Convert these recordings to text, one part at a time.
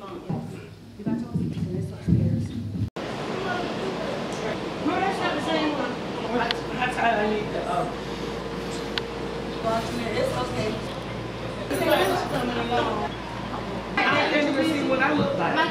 long. You not the same one. Tight I need the, uh, document, it's okay. It's coming along. I can't even see what I look like.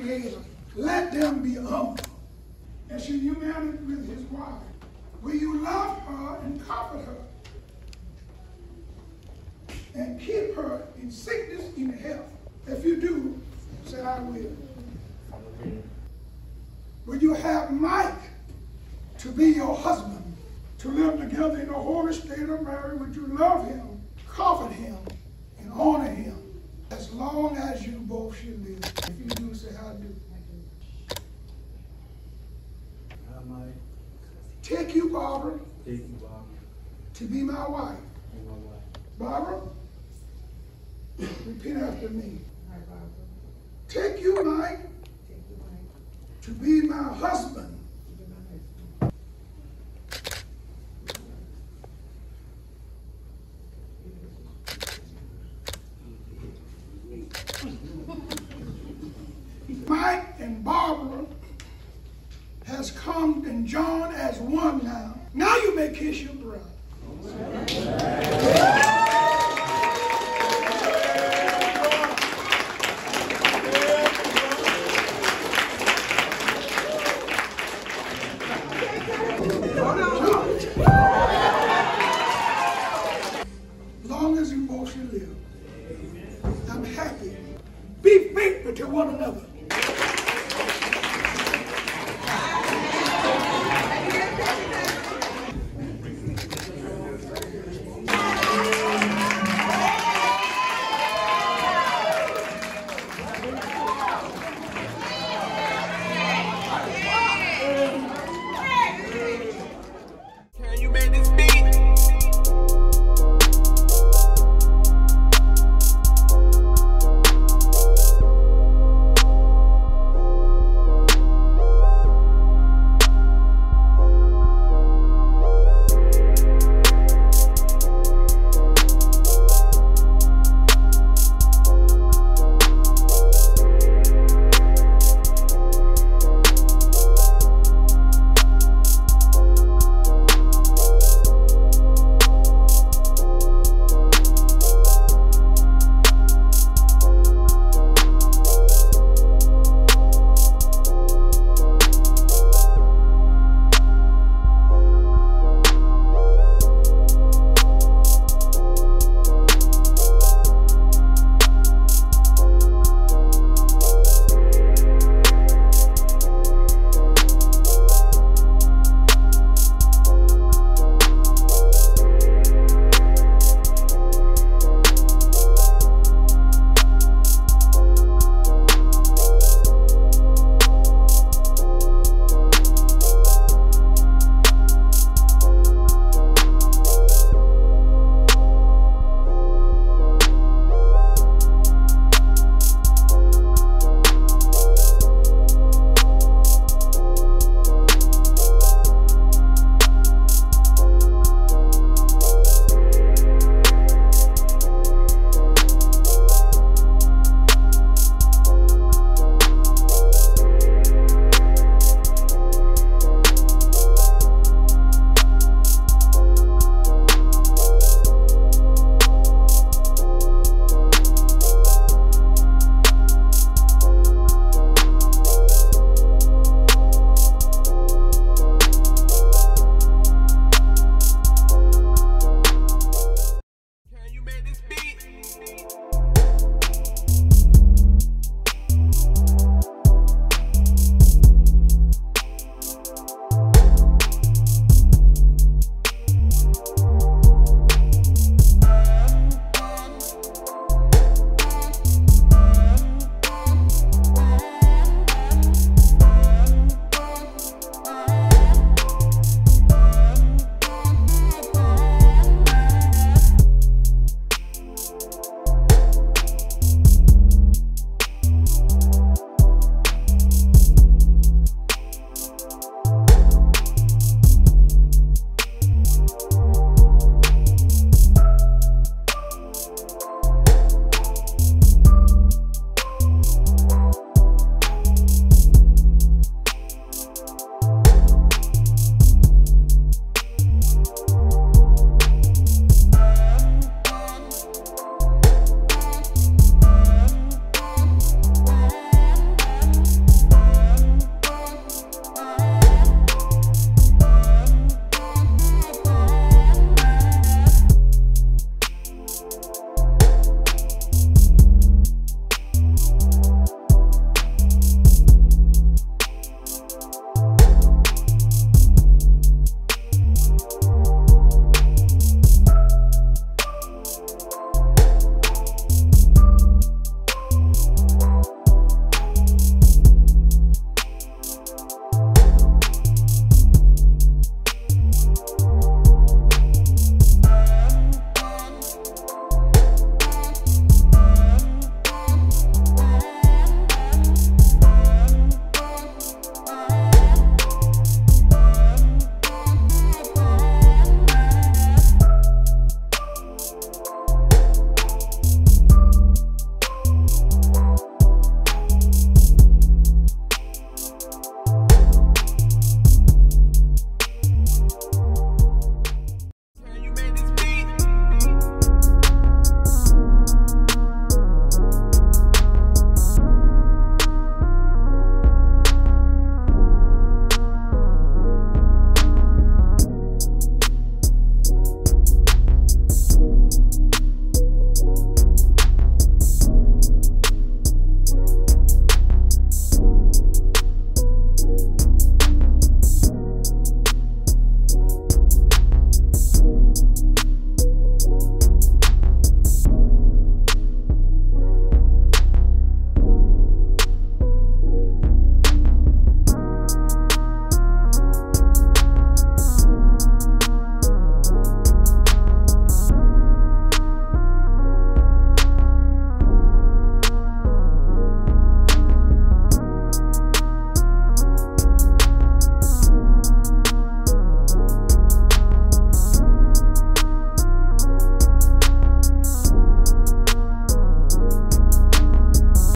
Creator, let them be humble and should humanity with his wife. Will you love her and comfort her and keep her in sickness in health? If you do, say, I will. Will you have Mike to be your husband, to live together in the holy state of marriage? Would you love him, comfort him, and honor him as long as you both should live? If you do, say, I do. I might Take you, Barbara, take you, Bob, to be my wife. and my wife. Barbara, repeat after me. Take you, Mike, Take you, Mike. to be my husband. Mike and Barbara has come and joined as one now. Now you may kiss your brother.